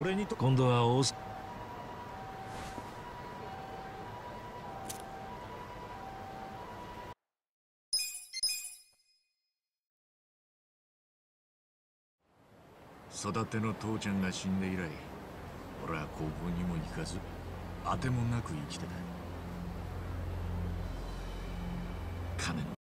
俺にと今度は大育ての父ちゃんが死んで以来俺は高校にも行かず当てもなく生きてた。金の